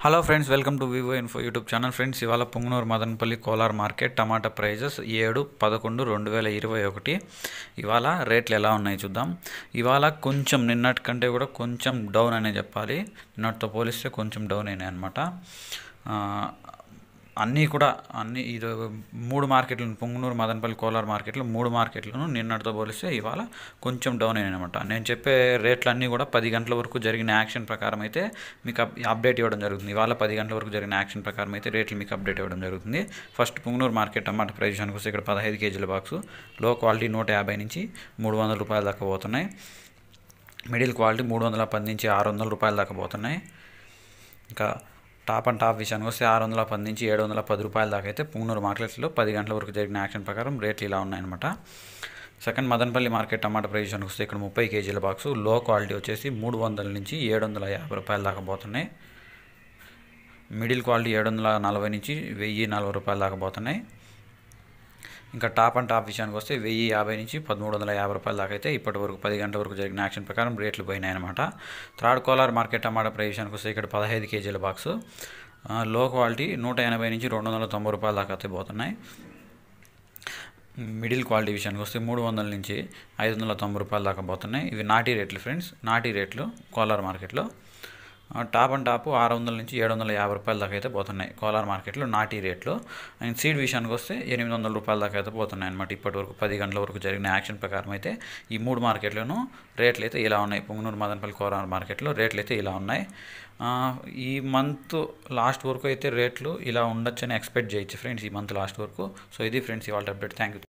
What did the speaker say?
Hello friends welcome to Vivo info YouTube channel friends ఇవాళ Punganur Madanapalle Kolar market టమాటా prices ఏడు పదకొండు రెండు వేల ఇరవై ఒకటి. ఇవాళ రేట్లు ఎలా ఉన్నాయి చూద్దాం. ఇవాళ కొంచెం నిన్నటి కంటే కూడా కొంచెం డౌన్ అనే చెప్పాలి. నిన్నటితో పోలిస్తే కొంచెం డౌన్ అయినాయి అనమాట అన్నీ కూడా అన్ని ఇది మూడు మార్కెట్లు పొంగునూరు మదనపల్లి కోలార్ మార్కెట్లు మూడు మార్కెట్లను నిన్నటితో పోలిస్తే ఇవాళ కొంచెం డౌన్ అయినాయి అనమాట నేను చెప్పే రేట్లన్నీ కూడా పది గంటల వరకు జరిగిన యాక్షన్ ప్రకారం అయితే మీకు అప్- అప్డేట్ ఇవ్వడం జరుగుతుంది. ఇవాళ పది గంటల వరకు జరిగిన యాక్షన్ ప్రకారం అయితే రేట్లు మీకు అప్డేట్ ఇవ్వడం జరుగుతుంది. ఫస్ట్ పొంగునూరు మార్కెట్ టమాటా ప్రైస్ విషయానికి వస్తే ఇక్కడ పదహైదు కేజీల బాక్సు. లో క్వాలిటీ నూట యాభై నుంచి మూడు వందల రూపాయల దాకా పోతున్నాయి. మిడిల్ క్వాలిటీ మూడు వందల పది నుంచి ఆరు వందల రూపాయల దాకా పోతున్నాయి. ఇంకా టాప్ అండ్ టాప్ విషయానికి వస్తే ఆరు వందల పది నుంచి ఏడు వందల పది రూపాయల దాకా అయితే పుంగనూరు మార్కెట్లో పది గంటల వరకు జరిగిన యాక్షన్ ప్రకారం రేట్లు ఇలా ఉన్నాయన్నమాట. సెకండ్ మదనపల్లి మార్కెట్ టమాటా ప్రైస్ వస్తే ఇక్కడ ముప్పై కేజీల బాక్సు లో క్వాలిటీ వచ్చేసి మూడు వందల నుంచి ఏడు వందల యాభై రూపాయల దాకా పోతున్నాయి. మిడిల్ క్వాలిటీ ఏడు వందల నలభై నుంచి వెయ్యి నలభై రూపాయల దాకా పోతున్నాయి. ఇంకా టాప్ అండ్ టాప్ విషయానికి వస్తే వెయ్యి యాభై నుంచి పదమూడు వందల యాభై రూపాయల దాకా అయితే ఇప్పటి వరకు పది గంటల వరకు జరిగిన యాక్షన్ ప్రకారం రేట్లు పోయినాయన్నమాట. థర్డ్ కోలార్ మార్కెట్ టమాటా ప్రైస్ విషయానికి వస్తే ఇక్కడ పదహైదు కేజీల బాక్స్. లో క్వాలిటీ నూట ఎనభై నుంచి రెండు వందల తొంభై రూపాయల దాకా అయితే పోతున్నాయి. మిడిల్ క్వాలిటీ విషయానికి వస్తే మూడు వందల నుంచి ఐదు వందల తొంభై రూపాయల దాకా పోతున్నాయి. ఇవి నాటి రేట్లు ఫ్రెండ్స్ నాటి రేట్లు కోలార్ మార్కెట్లో. టాప్ అండ్ టాప్ ఆరు వందల నుంచి ఏడు వందల యాభై రూపాయల దాకా అయితే పోతున్నాయి. కోలార్ మార్కెట్లో నాటి రేట్లు. అండ్ సీడ్ విషయానికి వస్తే ఎనిమిది వందల రూపాయల దాకా అయితే పోతున్నాయి అనమాట ఇప్పటి వరకు పది గంటల వరకు జరిగిన యాక్షన్ ప్రకారం అయితే ఈ మూడు మార్కెట్లను రేట్లు అయితే ఇలా ఉన్నాయి. పొంగనూరు మదనపల్లి కోలార్ మార్కెట్లో రేట్లు అయితే ఇలా ఉన్నాయి. ఈ మంత్ లాస్ట్ వరకు అయితే రేట్లు ఇలా ఉండొచ్చని ఎక్స్పెక్ట్ చేయొచ్చు ఫ్రెండ్స్ ఈ మంత్ లాస్ట్ వరకు. సో ఇది ఫ్రెండ్స్ ఇవాళ అప్డేట్. Thank you